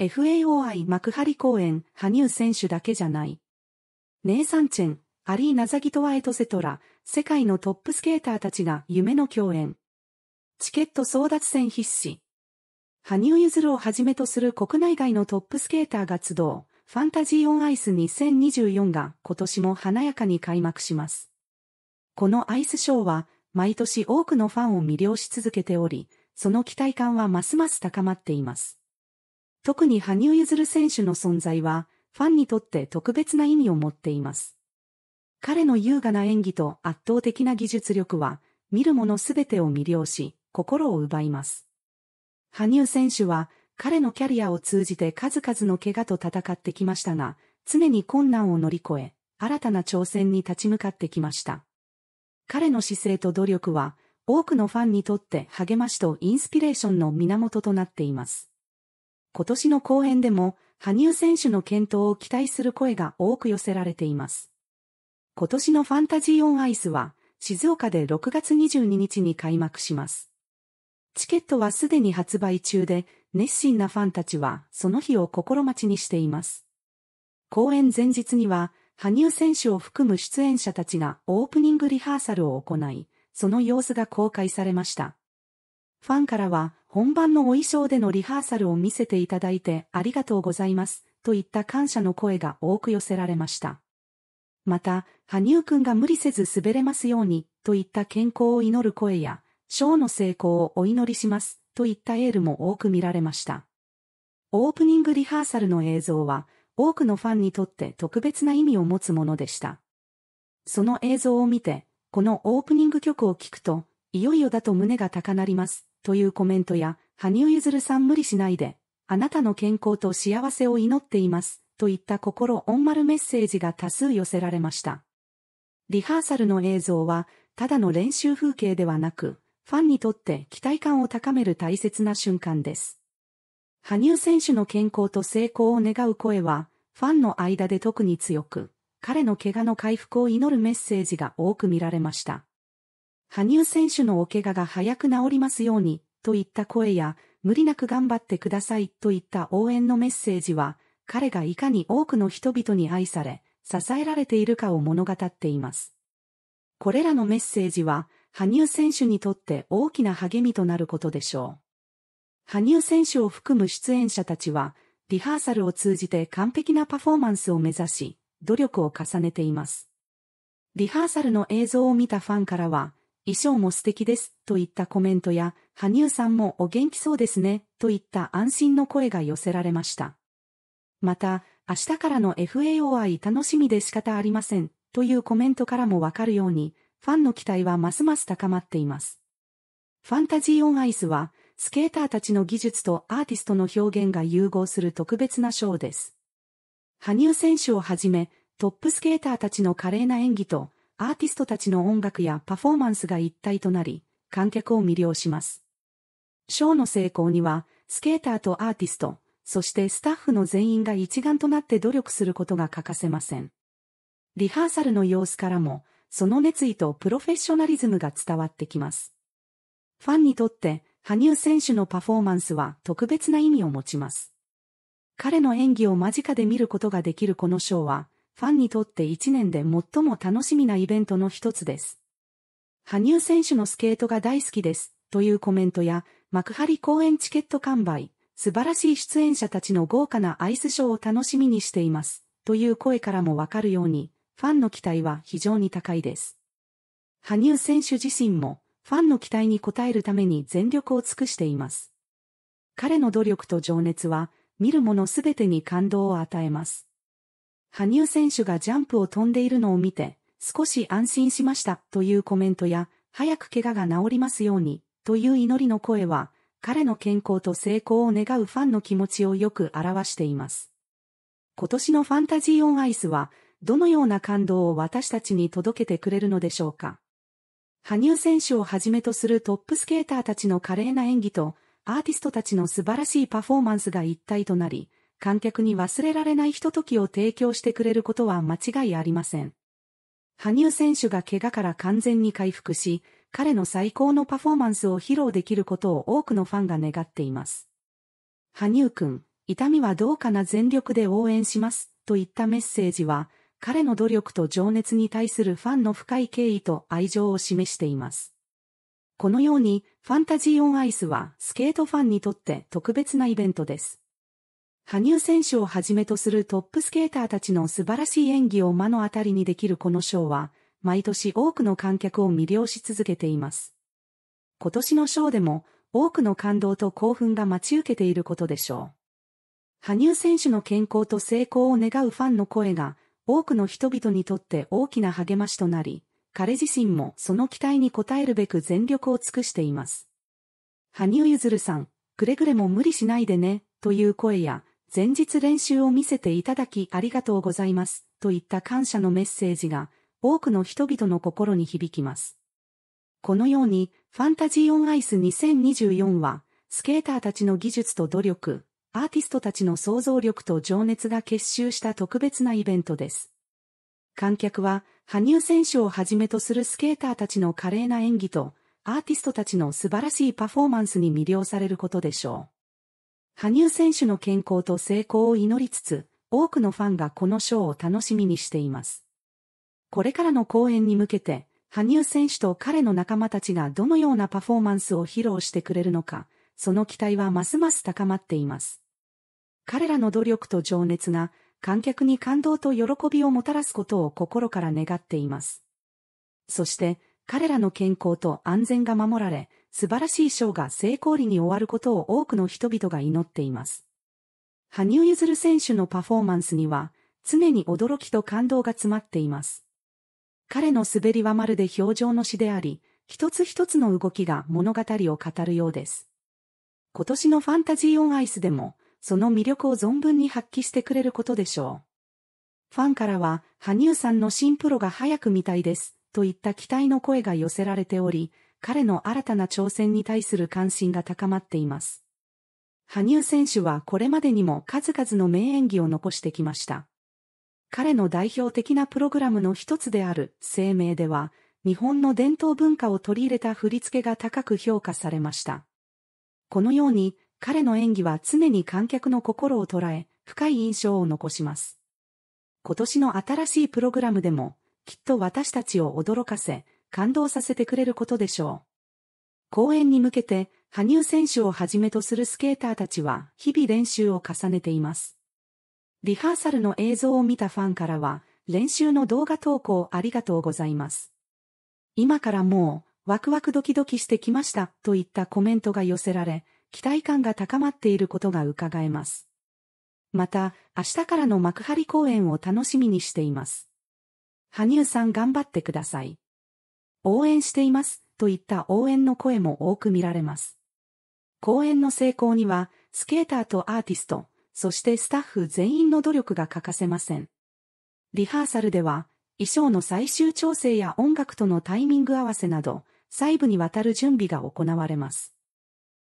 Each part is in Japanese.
FAOI 幕張公園、羽生選手だけじゃない。ネイサンチェン、アリー・ナザギトワエトセトラ、世界のトップスケーターたちが夢の共演。チケット争奪戦必至。羽生結弦をはじめとする国内外のトップスケーターが集う、ファンタジーオンアイス2024が今年も華やかに開幕します。このアイスショーは、毎年多くのファンを魅了し続けており、その期待感はますます高まっています。特に羽生結弦選手の存在は、ファンにとって特別な意味を持っています。彼の優雅な演技と圧倒的な技術力は、見る者すべてを魅了し、心を奪います。羽生選手は、彼のキャリアを通じて数々の怪我と戦ってきましたが、常に困難を乗り越え、新たな挑戦に立ち向かってきました。彼の姿勢と努力は、多くのファンにとって励ましとインスピレーションの源となっています。今年の公演でも、羽生選手の健闘を期待する声が多く寄せられています。今年のファンタジーオンアイスは、静岡で6月22日に開幕します。チケットはすでに発売中で、熱心なファンたちはその日を心待ちにしています。公演前日には、羽生選手を含む出演者たちがオープニングリハーサルを行い、その様子が公開されました。ファンからは、本番のお衣装でのリハーサルを見せていただいてありがとうございます、といった感謝の声が多く寄せられました。また、羽生くんが無理せず滑れますように、といった健康を祈る声や、ショーの成功をお祈りします、といったエールも多く見られました。オープニングリハーサルの映像は、多くのファンにとって特別な意味を持つものでした。その映像を見て、このオープニング曲を聴くと、いよいよだと胸が高鳴ります、というコメントや、羽生結弦さん無理しないで、あなたの健康と幸せを祈っています、といった心オンマルメッセージが多数寄せられました。リハーサルの映像は、ただの練習風景ではなく、ファンにとって期待感を高める大切な瞬間です。羽生選手の健康と成功を願う声は、ファンの間で特に強く、彼の怪我の回復を祈るメッセージが多く見られました。羽生選手のお怪我が早く治りますように、といった声や、無理なく頑張ってくださいといった応援のメッセージは、彼がいかに多くの人々に愛され、支えられているかを物語っています。これらのメッセージは、羽生選手にとって大きな励みとなることでしょう。羽生選手を含む出演者たちは、リハーサルを通じて完璧なパフォーマンスを目指し、努力を重ねています。リハーサルの映像を見たファンからは、衣装も素敵です、といったコメントや、羽生さんもお元気そうですね、といった安心の声が寄せられました。また、明日からの FAOI 楽しみで仕方ありません、というコメントからもわかるように、ファンの期待はますます高まっています。ファンタジーオンアイスは、スケーターたちの技術とアーティストの表現が融合する特別なショーです。羽生選手をはじめ、トップスケーターたちの華麗な演技と、アーティストたちの音楽やパフォーマンスが一体となり、観客を魅了します。ショーの成功には、スケーターとアーティスト、そしてスタッフの全員が一丸となって努力することが欠かせません。リハーサルの様子からも、その熱意とプロフェッショナリズムが伝わってきます。ファンにとって、羽生選手のパフォーマンスは特別な意味を持ちます。彼の演技を間近で見ることができるこのショーは、ファンにとって一年で最も楽しみなイベントの一つです。羽生選手のスケートが大好きです、というコメントや、幕張公演チケット完売、素晴らしい出演者たちの豪華なアイスショーを楽しみにしています、という声からもわかるように、ファンの期待は非常に高いです。羽生選手自身も、ファンの期待に応えるために全力を尽くしています。彼の努力と情熱は、見る者すべてに感動を与えます。羽生選手がジャンプを飛んでいるのを見て、少し安心しましたというコメントや、早く怪我が治りますようにという祈りの声は、彼の健康と成功を願うファンの気持ちをよく表しています。今年のファンタジーオンアイスは、どのような感動を私たちに届けてくれるのでしょうか。羽生選手をはじめとするトップスケーターたちの華麗な演技と、アーティストたちの素晴らしいパフォーマンスが一体となり、観客に忘れられないひとときを提供してくれることは間違いありません。羽生選手が怪我から完全に回復し、彼の最高のパフォーマンスを披露できることを多くのファンが願っています。羽生くん、痛みはどうかな全力で応援します、といったメッセージは、彼の努力と情熱に対するファンの深い敬意と愛情を示しています。このように、ファンタジーオンアイスは、スケートファンにとって特別なイベントです。羽生選手をはじめとするトップスケーターたちの素晴らしい演技を目の当たりにできるこのショーは、毎年多くの観客を魅了し続けています。今年のショーでも、多くの感動と興奮が待ち受けていることでしょう。羽生選手の健康と成功を願うファンの声が、多くの人々にとって大きな励ましとなり、彼自身もその期待に応えるべく全力を尽くしています。羽生結弦さん、くれぐれも無理しないでね、という声や、前日練習を見せていただきありがとうございます、といった感謝のメッセージが、多くの人々の心に響きます。このように、ファンタジーオンアイス2024は、スケーターたちの技術と努力、アーティストたちの想像力と情熱が結集した特別なイベントです。観客は、羽生選手をはじめとするスケーターたちの華麗な演技と、アーティストたちの素晴らしいパフォーマンスに魅了されることでしょう。羽生選手の健康と成功を祈りつつ、多くのファンがこのショーを楽しみにしています。これからの公演に向けて、羽生選手と彼の仲間たちがどのようなパフォーマンスを披露してくれるのか、その期待はますます高まっています。彼らの努力と情熱が観客に感動と喜びをもたらすことを心から願っています。そして彼らの健康と安全が守られ、素晴らしいショーが成功裏に終わることを多くの人々が祈っています。羽生結弦選手のパフォーマンスには常に驚きと感動が詰まっています。彼の滑りはまるで表情の詩であり、一つ一つの動きが物語を語るようです。今年のファンタジーオンアイスでも、その魅力を存分に発揮してくれることでしょう。ファンからは、羽生さんの新プロが早く見たいです、といった期待の声が寄せられており、彼の新たな挑戦に対する関心が高まっています。羽生選手はこれまでにも数々の名演技を残してきました。彼の代表的なプログラムの一つである生命では、日本の伝統文化を取り入れた振り付けが高く評価されました。このように彼の演技は常に観客の心を捉え、深い印象を残します。今年の新しいプログラムでも、きっと私たちを驚かせ、感動させてくれることでしょう。公演に向けて、羽生選手をはじめとするスケーターたちは、日々練習を重ねています。リハーサルの映像を見たファンからは、練習の動画投稿ありがとうございます。今からもう、ワクワクドキドキしてきました、といったコメントが寄せられ、期待感が高まっていることが伺えます。また、明日からの幕張公演を楽しみにしています。羽生さん頑張ってください。応援しています、といった応援の声も多く見られます。公演の成功には、スケーターとアーティスト、そしてスタッフ全員の努力が欠かせません。リハーサルでは、衣装の最終調整や音楽とのタイミング合わせなど、細部にわたる準備が行われます。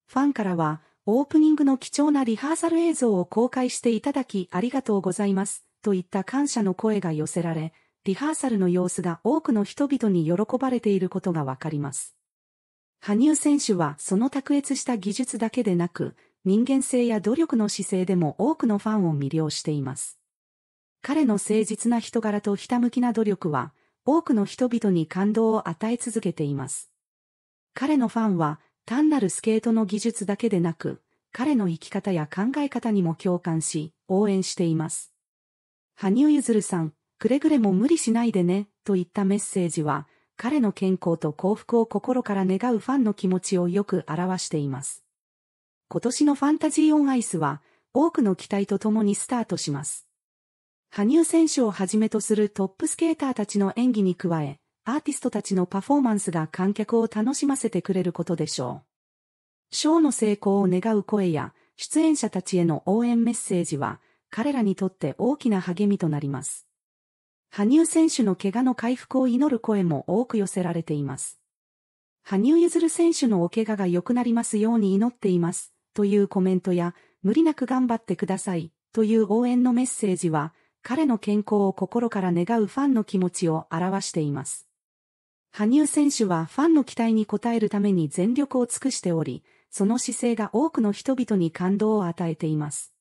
ファンからは、オープニングの貴重なリハーサル映像を公開していただきありがとうございます、といった感謝の声が寄せられ、リハーサルの様子が多くの人々に喜ばれていることがわかります。羽生選手はその卓越した技術だけでなく、人間性や努力の姿勢でも多くのファンを魅了しています。彼の誠実な人柄とひたむきな努力は、多くの人々に感動を与え続けています。彼のファンは、単なるスケートの技術だけでなく、彼の生き方や考え方にも共感し、応援しています。羽生結弦さん、くれぐれも無理しないでね、といったメッセージは、彼の健康と幸福を心から願うファンの気持ちをよく表しています。今年のファンタジーオンアイスは、多くの期待とともにスタートします。羽生選手をはじめとするトップスケーターたちの演技に加え、アーティストたちのパフォーマンスが観客を楽しませてくれることでしょう。ショーの成功を願う声や出演者たちへの応援メッセージは彼らにとって大きな励みとなります。羽生選手の怪我の回復を祈る声も多く寄せられています。羽生結弦選手のお怪我が良くなりますように祈っていますというコメントや無理なく頑張ってくださいという応援のメッセージは彼の健康を心から願うファンの気持ちを表しています。羽生選手はファンの期待に応えるために全力を尽くしており、その姿勢が多くの人々に感動を与えています。